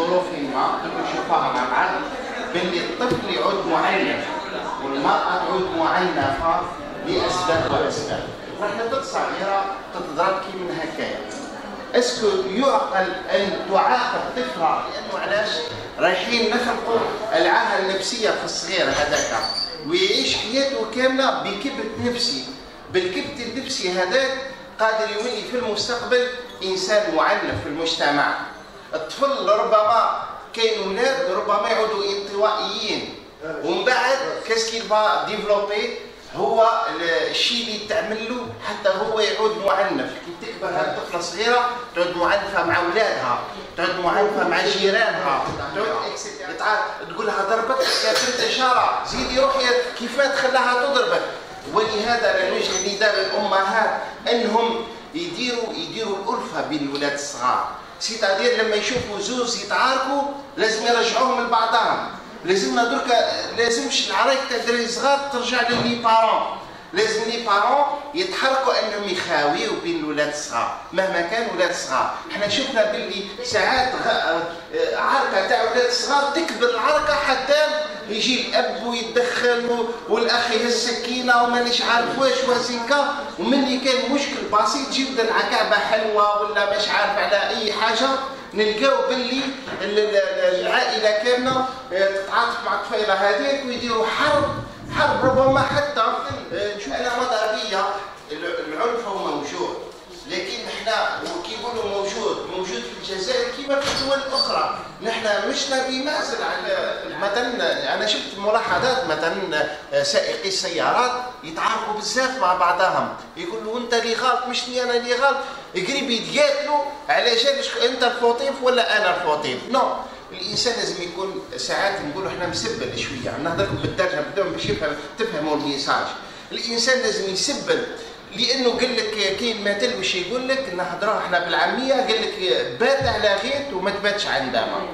بظروف ما نشوفها مع بعض باللي الطفل يعود معنف والمرأة تعود معنفة لأسباب وأسباب. وحدة صغيرة تتضرب كي من هكايا. اسكو يعقل أن تعاقب طفلة لأنه علاش؟ رايحين نخلقوا العاهة النفسية في الصغير هذاك. ويعيش حياته كاملة بكبت نفسي. بالكبت النفسي هذاك قادر يولي في المستقبل إنسان معنف في المجتمع. الطفل ربما كاين ولاد ربما يعودوا انطوائيين. ومن بعد qu'est-ce qu'il va développer هو الشيء اللي تعمل له حتى هو يعود معنف. كي تكبر هذه الطفلة صغيره تعود معنفة مع اولادها تعود معنفة مع جيرانها تقول لها ضربتك يا بنت اشاره زيدي روحي كيف تخليها تضربك؟ ولهذا لا نوجه نداء للامهات أنهم يديروا يديروا الألفة بين الولاد الصغار. سيتادير لما يشوفوا زوز يتعاركوا لازم يرجعوهم لبعضهم. لازمنا دركا لازمش العرايك تاع الدراري الصغار ترجع للي بارون لازم لي بارون يتحركوا أنهم يخاويوا بين الولاد الصغار. مهما كان ولاد صغار إحنا شفنا باللي ساعات عركة تاع ولاد صغار تكبر العركة حتى يجي الأب ويتدخل والأخ يهز السكينه ومانيش عارف واش وهزيكا ومني كان مشكل بسيط جدا على كعبة حلوة ولا مش عارف على أي حاجة نلقاو باللي العائلة كاملة تتعاطف مع الطفيلة هذيك ويديروا حرب حرب ربما حتى نشوف أنا مضاربيه العنف هو موجود لكن إحنا كي يقولوا موجود موجود في الجزائر كما في الدول الأخرى. نحن مش نبي مازل على مثلا أنا شفت ملاحظات مثلا سائقي السيارات يتعاركوا بزاف مع بعضهم. يقولوا أنت اللي غلط مش أنا اللي غلط. قريب يتقاتلوا على جالش أنت ال fautif ولا أنا ال fautif؟ non. الإنسان لازم يكون ساعات نقولوا إحنا مسبل شوية. نهضر لكم بدون باش تفهموا ال message. الإنسان لازم يسبل. لأنه قال لك كاين مثل باش يقول لك نهضروا إحنا بالعامية قال لك بات على غيظ وما تباتش ندامة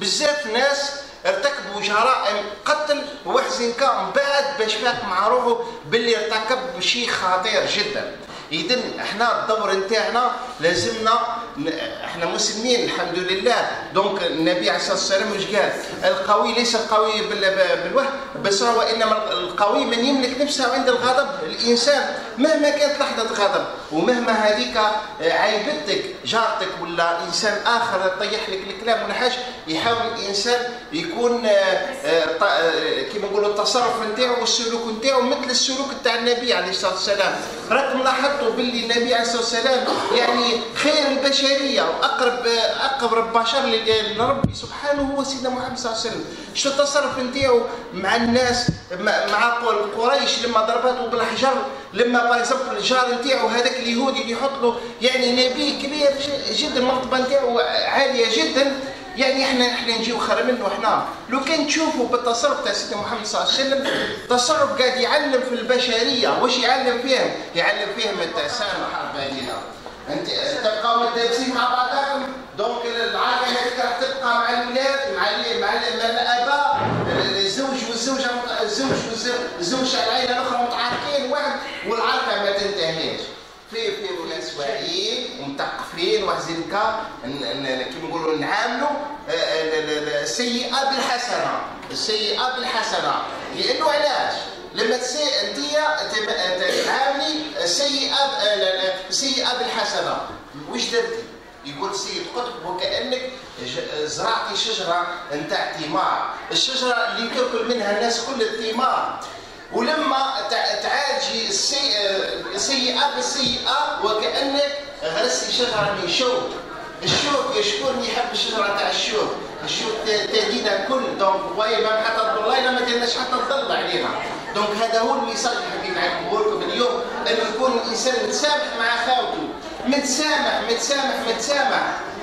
بزاف ناس ارتكبوا جرائم قتل وحزن كان بعد باش فاق مع روحه باللي ارتكب شيء خطير جدا. اذا إحنا الدور نتاعنا لازمنا إحنا مسلمين الحمد لله. دونك النبي عليه الصلاة والسلام واش قال؟ القوي ليس القوي بالوهم بس هو إنما القوي من يملك نفسه عند الغضب الإنسان مهما كانت لحظة غضب ومهما هذيك عيبتك جارتك ولا إنسان آخر طيح لك الكلام ولا حاجة يحاول الإنسان يكون كما نقولوا التصرف نتاعو والسلوك نتاعو مثل السلوك تاع النبي عليه الصلاة والسلام. راكم لاحظتوا باللي النبي عليه الصلاة والسلام يعني خير البشرية وأقرب أقرب بشر لربي سبحانه هو سيدنا محمد صلى الله عليه وسلم. شو التصرف نتاعو مع الناس مع قريش لما ضربته بالحجر؟ لما باغ الجار نتاعو هذاك اليهودي اللي يحط له يعني نبي كبير جدا المرتبة نتاعو عالية جدا. يعني إحنا إحنا نجيو خير منه إحنا. لو كان تشوفوا بالتصرف تاع سيدنا محمد صلى الله عليه وسلم تصرف قاعد يعلم في البشرية. واش يعلم فيهم؟ يعلم فيهم التسامح بيننا أنت تبقاو متلابسين مع بعضكم دونك العائله هذيك راح تبقى مع الولاد مع مع الزوج الزوج والزوج العائله الأخرى متعاركين واحد والعركه ما تنتهيش. في في ناس واعيين ومثقفين وحزنكا كيما نقولوا نعاملوا السيئة بالحسنة. السيئة بالحسنة. لأنه علاش؟ لما تسي انت تعاملي السيئة السيئة بالحسنة. واش درتي؟ يقول السيد قطب وكأنك زرعتي شجرة نتاع ثمار. الشجرة اللي تأكل منها الناس كل الثمار. ولما تعالجي السيئه بالسيئه وكأنك غرستي شجرة من شوك. الشوك شكون يحب الشجرة تاع الشوك. الشوك تهدينا كل donc. ما حتى تضلينا ما ديرناش حتى تضل عليها. donc هذا هو ال message اللي حبيت نعبره لكم اليوم انه يكون الانسان متسامح مع خاوته. متسامح متسامح متسامح.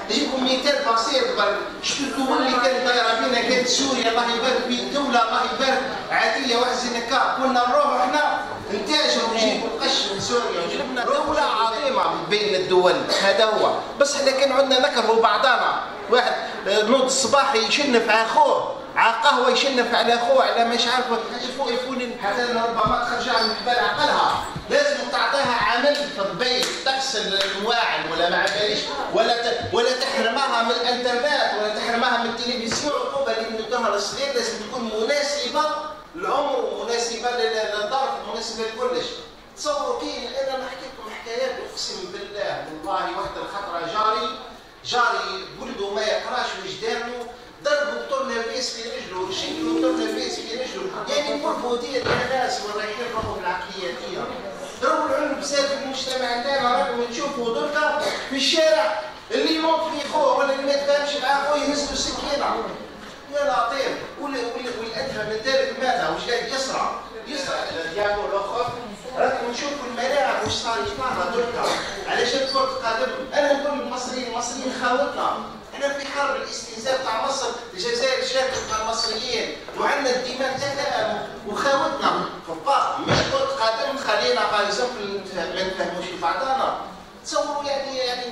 نجيبكم مثال بسيط برك شفتوا الدول اللي كانت دايره بينا كانت سوريا الله يبارك في الدولة الله يبارك. عادية واحد هكا كنا نروحوا إحنا نتاجروا نجيبوا القش من سوريا. وجبنا دوله عظيمة بين الدول. هذا هو. بس إحنا كان عندنا نكرهوا بعضنا واحد نوض الصباح يشنف على أخوه. على قهوة يشنف على أخوه على مش عارف يفون يفون حتى ربما تخرج عن حبال عقلها. لازم تعطيها عمل البيت تغسل المواعن ولا ما عمليش ولا ت... ولا تحرمها من الانترنت ولا تحرمها من التلفزيون. العقوبه اللي ندوها للصغير لازم تكون مناسبة للعمر ومناسبة للظرف مناسبة لكلش. تصوروا كاين أنا نحكي لكم حكايات أقسم بالله والله واحد الخطرة جاري جاري ولده ما يقراش وجدانه. ضربوا بطرنافيس في رجله شكلوا بطرنافيس في رجله يعني مربوطين يا ناس ورايحين روحوا بالعقليه فيها رو العلم بزاف في المجتمع تاعنا راكم نشوفوا دركا في الشارع اللي يموت في خوه ولا اللي ما يتفاهمش مع خوه يهز له سكينه يا لطيف والادهى من ذلك ماذا وش قاعد يسرع يسرع يقول الآخر راكم نشوفوا الملاعب وش صار يطلعنا دركا علاش كرة القدم أنا نقول للمصريين المصريين خاوتنا إحنا في حرب الاستنزاف تاع مصر الجزائر شاركت مع المصريين وعندنا الدماء تاعنا وخاوتنا فقط مش كرة قدم خلينا باغ ما نفهموش بعضنا تصوروا يعني يعني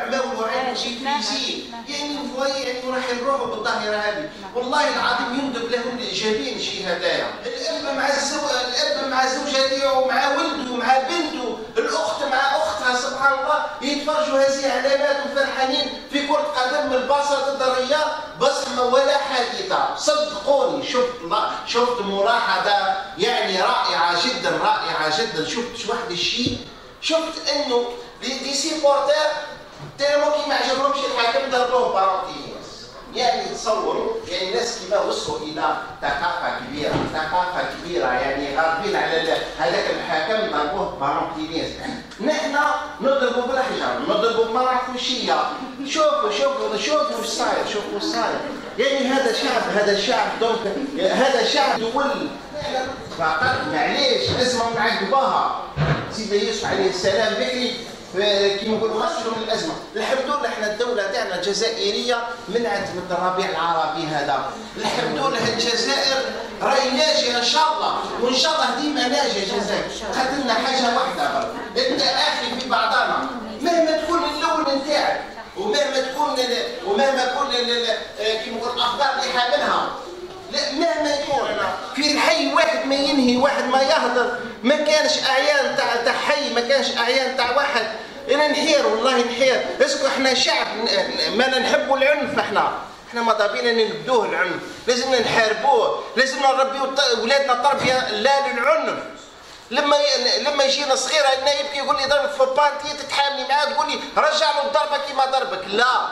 عماول وعين شيء فيزي يعني فواي يعني راح نروحوا بالظاهرة هذه. والله العظيم يندب لهم الإيجابيين شيء هدايا الاب مع الزو... الاب مع زوجته ومع ولده ومع بنته الأخت مع أختها سبحان الله يتفرجوا هذه علامات وفرحانين. في كره قدم البسط الضريه بصمه ولا حادثه صدقوني شفت شفت ملاحظة يعني رائعة جدا رائعة جدا. شفت واحد الشيء شفت إنه دي سيبورتر تيرمو كي ما عجبهمش الحاكم ضربوه بارونتينيس يعني تصوروا يعني الناس كيما وصلوا إلى ثقافة كبيرة ثقافة كبيرة يعني غاضبين على هذاك الحاكم ضربوه بارونتينيس نحن نضربوا بالحجر نضربوا بمراكشيه شوفوا شوفوا شوفوا وش صاير شوفوا وش صاير يعني هذا شعب هذا شعب دونك هذا شعب دول فقط معليش ازمه معقباها سيدنا يوسف عليه السلام بكري كما نقولوا خرجوا من الأزمة. الحمد لله إحنا الدولة تاعنا الجزائرية منعت من الربيع العربي هذا. الحمد لله الجزائر راهي ناجية إن شاء الله. وإن شاء الله ديما ناجية الجزائر. خدلنا حاجة واحدة أنت أخي في بعضنا. مهما تكون اللون نتاعك ومهما تكون ومهما تكون كيما نقول الافكار اللي حاملها مهما يكون. في الحي واحد ما ينهي واحد ما يهدر ما كانش أعيان تاع حي ما كانش أعيان تاع واحد. نحير والله نحير est-ce que إحنا شعب ما نحبوا العنف إحنا. إحنا ما بينا نبدوه العنف. لازمنا نحاربوه. لازمنا نربيو ولادنا تربيه لا للعنف. لما لما يجينا صغير هنا يبكي يقول لي ضرب في بانتي تتحاملي معاه تقول لي رجع له الضربة كيما ضربك. لا.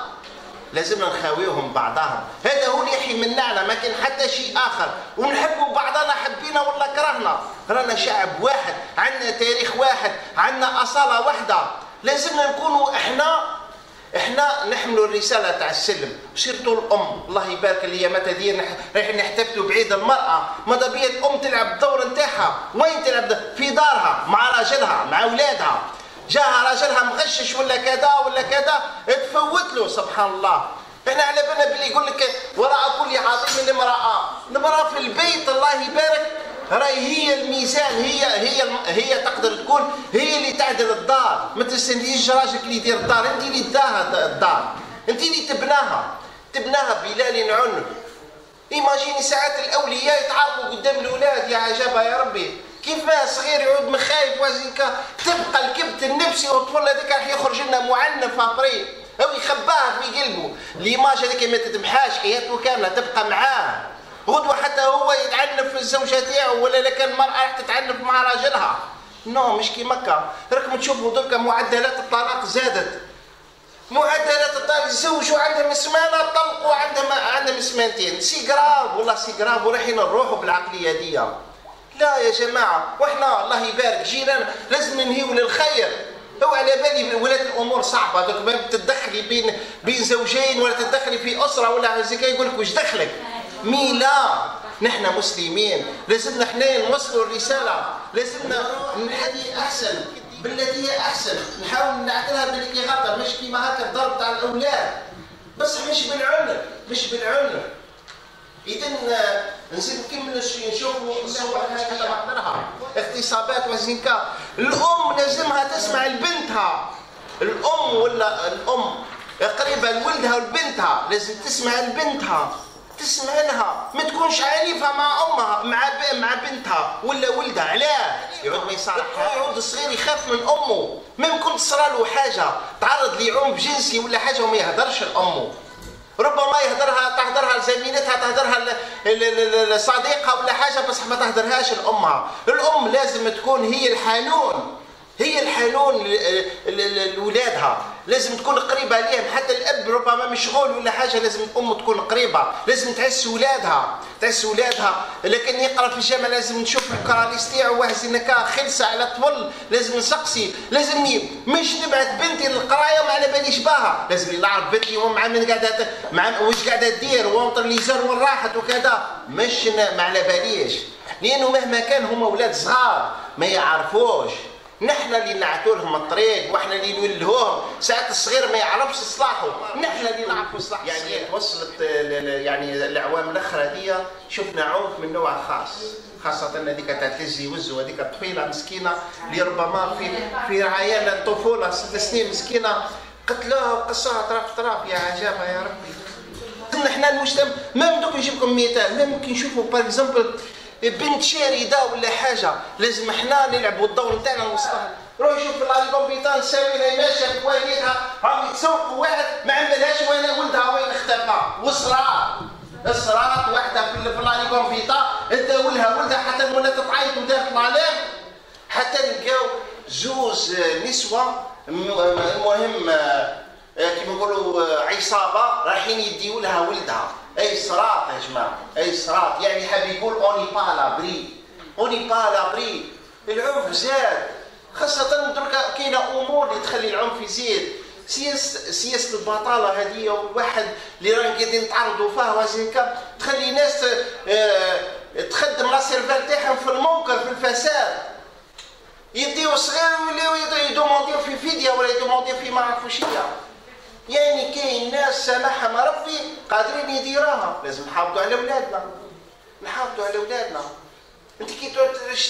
لازمنا نخاويهم بعضهم. هذا هو اللي يحيي منعنا ما كان حتى شيء آخر. ونحبوا بعضنا حبينا ولا كرهنا. رانا شعب واحد عندنا تاريخ واحد عندنا أصالة واحدة. لازمنا نكونوا إحنا إحنا نحملوا الرسالة تاع السلم. سيرتو الأم. الله يبارك اللي متى دي. رايحين نحتفلوا بعيد المرأة. ماذا بيا الأم تلعب الدور نتاعها؟ وين تلعب في دارها؟ مع راجلها مع اولادها جاها راجلها مغشش ولا كذا ولا كذا تفوت له. سبحان الله. إحنا على بالنا باللي يقول لك وراء كل عظيم امراه المراه في البيت. الله يبارك. راهي هي الميزان هي هي هي تقدر تكون هي اللي تعدل الدار. ما تستنيش راجلك اللي يدير الدار؟ أنت اللي داها الدار. أنت اللي تبناها. تبناها بلال عنف إيماجيني ساعات الأولياء يتعرضوا قدام الأولاد. يا عجبها يا ربي. كيف ما صغير يعود مخايف وزنكا تبقى الكبت النفسي والطفل هذاك راح يخرج لنا معنف après أو يخباها في قلبه. l'image هذيك ما تتمحاش حياته كاملة تبقى معاه. غدوة حتى هو يتعنف في الزوجة تاعو ولا لك المرأة راح تتعنف مع راجلها. نو مش كي مكة. راكم تشوفوا دركا معدلات الطلاق زادت. معدلات الطلاق يتزوجوا عندهم سمانة طلقوا عندهم عندهم سمانتين c'est grave والله c'est grave ورايحين نروحوا بالعقلية دي. لا يا جماعة وإحنا الله يبارك جيران لازم ننهيو للخير. هو على بالي ولات الأمور صعبة دوك ما تتدخلي بين بين زوجين ولا تتدخلي في أسرة ولا زي يقول لك واش دخلك؟ مي لا نحن مسلمين. لازمنا إحنا نوصلوا الرسالة. لازمنا نحدي أحسن. بالتي هي أحسن. نحاول نعتلها باللي غلط مش كيما هكا الضرب تاع الأولاد. بس مش بالعنف مش بالعنف اذا نزيد نكمل نشوفوا الصور حتى مقدرها. اغتصابات وزنكا. الأم لازمها تسمع لبنتها. الأم ولا الأم. قريبه لولدها ولبنتها لازم تسمع لبنتها. تسمع لها ما تكونش عنيفة مع أمها مع. مع بنتها ولا ولدها. علاه يعود ما يصالحها يعود الصغير يخاف من أمه. ممكن تصرى له حاجة. تعرض لعنف جنسي ولا حاجة وما يهدرش لأمه. ربما يهدرها تهدرها لزميلتها تهدرها لصديقها ولا حاجة بس ما تهدرهاش لأمها. الأم لازم تكون هي الحنون هي الحنون لولادها. لازم تكون قريبة ليهم. حتى الأب ربما مشغول ولا حاجة لازم الأم تكون قريبة. لازم تحس ولادها. تحس ولادها. لكن يقرأ في الجامعة لازم نشوف الكراليس تاعو واهز نكا خلسه على طول لازم نسقسي. لازمني مش نبعث بنتي للقراية ما على باليش باها. لازم نعرف بنتي مع من قاعدة مع واش قاعدة دير وانطر لي زر وين راحت وكذا. مش ما على باليش. لأنه مهما كان هما أولاد صغار ما يعرفوش. نحن اللي نعتوا لهم الطريق وإحنا اللي نولهوهم. ساعات الصغير ما يعرفش اصلاحه نحن اللي نعرفوا اصلاح يعني توصلت يعني الأعوام الأخرى هذه شفنا عنف من نوع خاص. خاصة هذيك تاع تلزي وزو هذيك الطفيلة مسكينة اللي ربما في في رعايا الطفولة ست سنين مسكينة. قتلوها وقصوها طرف طرف يا عجابة يا ربي. نحن المجتمع ما بدوك نجيب لكم مثال ممكن نشوفوا باغ اكزومبل بنت شارده ولا حاجة. لازم إحنا نلعبوا الدور نتاعنا نوصلها روح شوف الكمبيوتر سامي لها ماشيه بوالدها هم يتسوقوا واحد ما عملهاش وين ولدها وين اختفى. وصرات صرات واحدة في الكمبيوتر. اداولها ولدها حتى ولات تعيط ودارت العلام حتى لقاو زوز نسوة. المهم كيما نقولوا عصابة رايحين يديو لها ولدها. أي صرات يا جماعة أي صرات. يعني حاب يقول أوني با لابري أوني با لابري العنف زاد خاصة دركا كاينة أمور اللي تخلي العنف يزيد. سياسة سياسة البطالة هذه والواحد اللي رانا قاعدين نتعرضوا فيها وهكا تخلي ناس آه تخدم la cervelle تاعهم في المنكر في الفساد. يديو صغير ويلاو يدومونديو في فدية ولا يدومونديو في ما عرفوش يعني كاين ناس سامحهم ربي قادرين يديروها. لازم نحافظوا على أولادنا. نحافظوا على أولادنا. أنت كي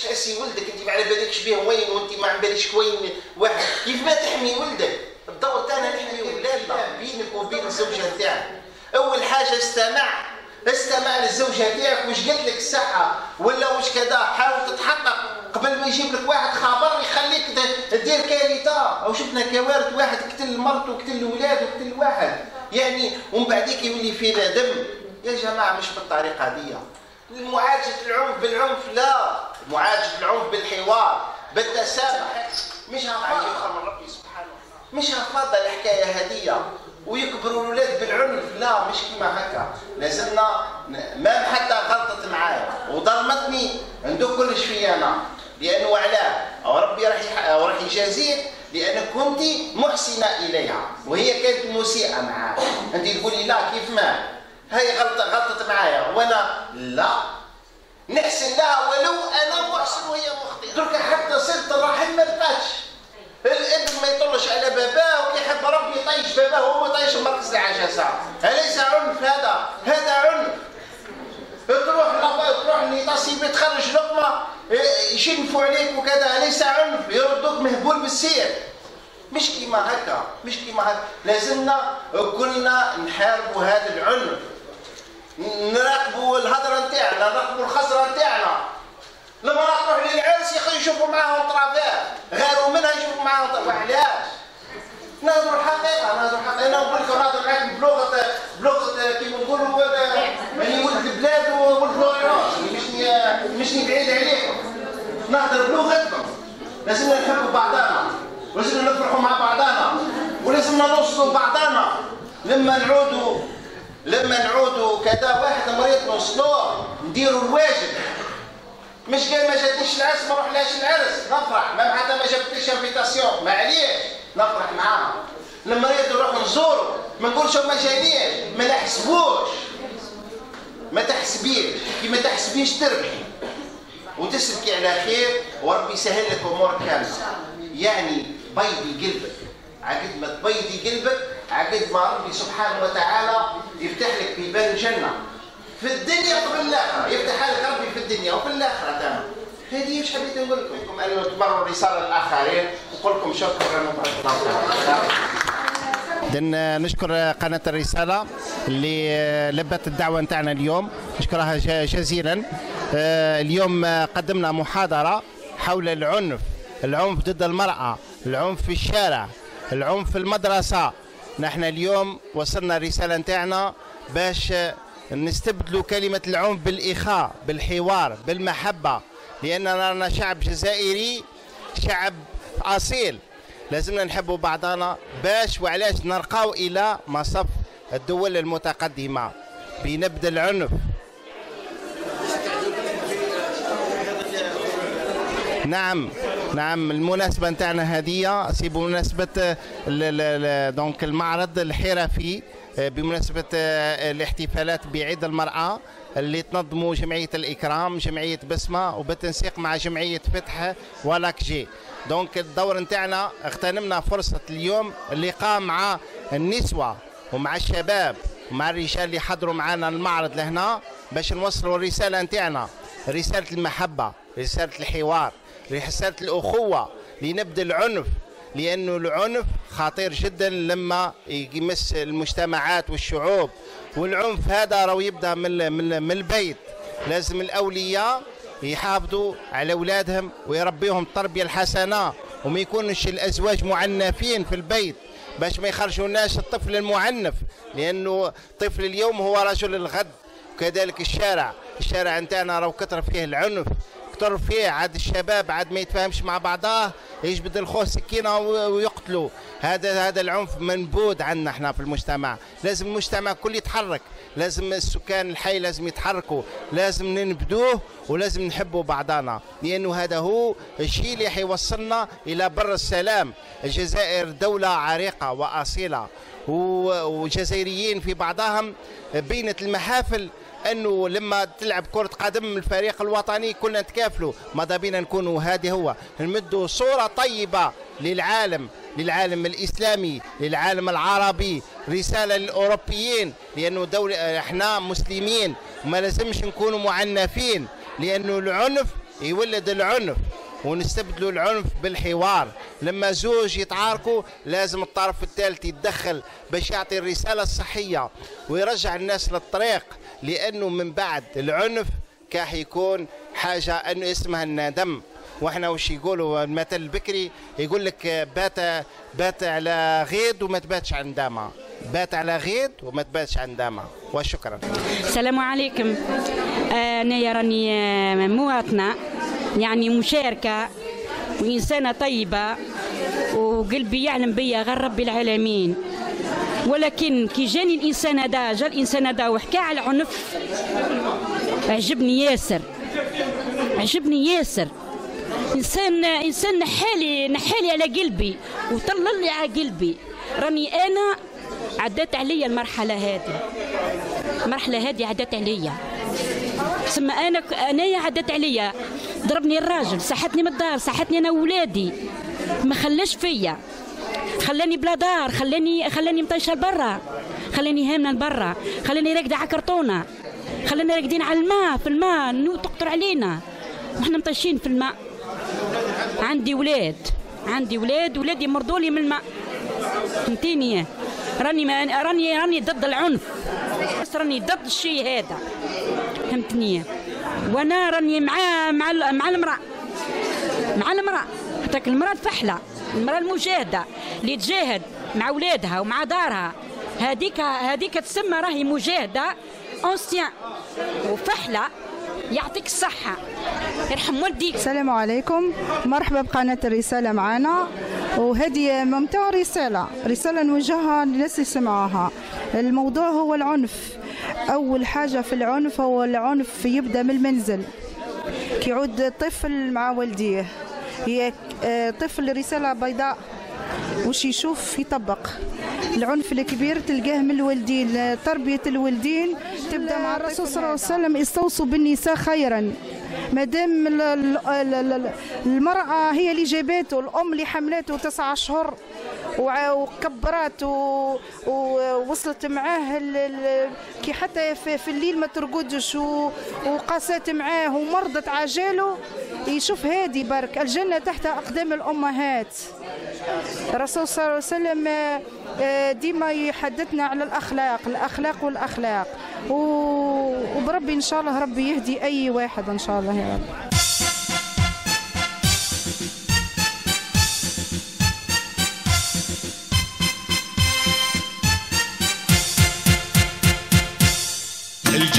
تأسي ولدك أنت ما على بالكش به وين وأنت ما على بالكش وين واحد. كيف ما تحمي ولدك؟ الدور تاعنا نحمي ولادنا بينك وبين الزوجة تاعك. أول حاجة استمع. استمع للزوجة تاعك. واش قالت لك الساعة ولا واش كذا؟ حاول تتحقق. قبل ما يجيب لك واحد خبر يخليك دير كارثة. أو شفنا كوارث واحد قتل مرته وقتل ولاده وقتل واحد. يعني ومن بعديك يولي فينا دم. يا جماعة مش بالطريقة دي. معالجه العنف بالعنف لا. معالجه العنف بالحوار بالتسامح. مش هفضل من ربي سبحانه مش هفضل الحكاية هديه ويكبروا الاولاد بالعنف لا. مش كيما هكا. لازمنا ما حتى غلطت معايا. وظلمتني عنده كلش في أنا. لأنه علاه ربي راح راح يجازيك لانك كنت محسنه إليها. وهي كانت مسيئة معاه أنت تقولي لا كيف ما؟ هي غلطه غلطت معايا. وأنا لا. نحسن لها ولو أنا محسن وهي مخطئة. درك حتى صله الرحم ما بقاتش الابن ما يطلش على باباه ويحب ربي يطيش باباه وهو يطيش مركز العجزه أليس عنف هذا؟ هذا عنف. تروح تروح لتصيب تخرج لقمة يشنفوا عليك وكذا أليس عنف يردوك مهبول بالسير. مش كيما هكا مش كيما هكا. لازمنا كلنا نحاربوا هذا العنف. نراقبوا الهضرة نتاعنا نراقبوا الخسرة نتاعنا. لما تروح للعرس يشوفوا معاهم طرافات. غيروا منها يشوفوا معاهم طرافات. علاش؟ نهضروا الحقيقة نهضروا الحقيقة أنا نقول لكم نهضر معاك بلغه بلغه كيما نقولوا يعني ولد البلاد وولد لوراس مش مش بعيد عليكم نهضر بلغتكم لازمنا نحبوا بعضنا؟ ولازمنا نفرحوا مع بعضنا؟ ولازمنا نوصلوا بعضنا؟ لما نعودوا لما نعودوا كذا واحد مريض نوصلوه نديروا الواجب. مش قال ما جاتنيش العرس ما نروحلاش العرس. نفرح. ما حتى ما جابتليش invitation معليش نفرح معاها. نريد نروح نزوره ما نقولش ما جاينيش ما نحسبوش. ما تحسبيش. كي ما تحسبيش تربحي. وتسلكي على خير وربي يسهل لك امورك كاملة. يعني بيضي قلبك. عقد ما تبيضي قلبك عقد ما ربي سبحانه وتعالى يفتح لك بيبان الجنة. في الدنيا وفي الآخرة. يفتح لك ربي في الدنيا وفي الآخرة تمام. هذه إيش حبيت نقول لكم؟ انه تبرروا رساله للاخرين ونقول لكم شكرا الله دن نشكر قناة الرسالة اللي لبت الدعوة نتاعنا اليوم. نشكرها جزيلا. آه، اليوم قدمنا محاضرة حول العنف العنف ضد المرأة العنف في الشارع العنف في المدرسة. نحن اليوم وصلنا الرسالة نتاعنا باش نستبدلوا كلمة العنف بالإخاء بالحوار بالمحبة. لأننا رانا شعب جزائري شعب أصيل. لازمنا نحبوا بعضنا باش وعلاش نرقاو إلى مصف الدول المتقدمة بنبذ العنف. نعم نعم المناسبة نتاعنا هذه c'est l'- donc المعرض الحرفي آه، بمناسبة آه، الاحتفالات بعيد المرأة اللي تنظموا جمعية الإكرام جمعية بسمة وبالتنسيق مع جمعية فتح ولاكجي. دونك الدور نتاعنا اغتنمنا فرصة اليوم اللقاء مع النسوة ومع الشباب ومع الرجال اللي حضروا معنا المعرض لهنا باش نوصلوا الرسالة نتاعنا. رسالة المحبة رسالة الحوار رسالة الأخوة لنبذ العنف لأنه العنف خطير جدا لما يمس المجتمعات والشعوب. والعنف هذا راهو يبدأ من من من البيت. لازم الأولياء يحافظوا على أولادهم ويربيهم التربية الحسنة وما يكونش الأزواج معنفين في البيت باش ما يخرجوناش الطفل المعنف لأنه طفل اليوم هو رجل الغد. وكذلك الشارع الشارع نتاعنا راهو كثر فيه العنف كثر فيه عاد الشباب عاد ما يتفاهمش مع بعضاه. يجبد الخوه سكينة ويقتلوا. هذا هذا العنف منبود عندنا إحنا في المجتمع. لازم المجتمع كل يتحرك. لازم السكان الحي لازم يتحركوا. لازم ننبذوه ولازم نحبوا بعضنا. لأنه هذا هو الشيء اللي حيوصلنا إلى بر السلام. الجزائر دولة عريقة وأصيلة. وجزائريين في بعضهم بينت المحافل انه لما تلعب كرة قدم الفريق الوطني كلنا نتكافلوا. ماذا بينا نكونوا هذه هو. نمدوا صورة طيبة للعالم للعالم الإسلامي للعالم العربي. رسالة للأوروبيين لأنه دولة إحنا مسلمين. وما لازمش نكونوا معنفين لأنه العنف يولد العنف. ونستبدلوا العنف بالحوار. لما زوج يتعاركوا لازم الطرف الثالث يتدخل باش يعطي الرسالة الصحية ويرجع الناس للطريق. لأنه من بعد العنف كاح يكون حاجة أنه اسمها الندم وإحنا وش يقولوا؟ المثل البكري يقول لك بات بات على غيد وما تباتش عن دامة بات على غيد وما تباتش عن دامة وشكرا. السلام عليكم. أنا يا راني آه، مواطنة يعني مشاركة وإنسانة طيبة وقلبي يعلم بيا غير رب العالمين. ولكن كي جاني الإنسان هذا جا الإنسان هذا وحكى على العنف عجبني ياسر. عجبني ياسر. إنسان إنسان نحالي نحالي على قلبي وطلل لي على قلبي. راني أنا عدت عليا المرحلة هذه. المرحلة هذه عدت عليا. ثم أنا أنايا عدت عليا. ضربني الراجل صحتني من الدار صحتني أنا وولادي. ما خلاش فيا. خلاني بلا دار خلاني خلاني مطيشة لبرا. خلاني هامنا لبرا. خلاني راقده على كرتونة. خلاني راقدين على الماء في الماء تقطر علينا. وإحنا مطيشين في الماء. عندي ولاد. عندي ولاد ولادي مرضولي من الماء. فهمتيني؟ راني ما راني راني ضد العنف. راني ضد الشيء هذا. فهمتني؟ وأنا راني مع مع ال- مع المرأة. مع المرأة. هتاك المراه فحلة. المرأة المجاهدة اللي تجاهد مع ولادها ومع دارها. هذيك هذيك تسمى راهي مجاهدة اونسيان وفحلة يعطيك الصحة. يرحم والديك. السلام عليكم. مرحبا بقناة الرسالة معنا. وهذه ممتعة رسالة. رسالة نوجهها للناس اللي سمعوها. الموضوع هو العنف. أول حاجة في العنف هو العنف يبدأ من المنزل. كيعود الطفل مع والديه. هي آه، طفل رسالة بيضاء وش يشوف يطبق. العنف الكبير تلقاه من الوالدين. تربية الوالدين تبدأ مع الرسول صلى الله عليه وسلم استوصوا بالنساء خيرا. ما دام ال- ال- ال- ال- المرأة هي اللي جابته الأم اللي حملته تسعة أشهر. وكبرات ووصلت معاه كي حتى في, الليل ما ترقدش وقاسات معاه ومرضت عجاله يشوف هادي برك الجنة تحت أقدام الأمهات. الرسول صلى الله عليه وسلم آه، ديما يحدثنا على الأخلاق الأخلاق والأخلاق. وبربي إن شاء الله ربي يهدي أي واحد إن شاء الله يا رب.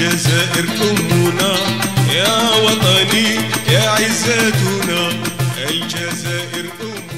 الجزائر أمنا يا وطني يا عزتنا. الجزائر أمنا.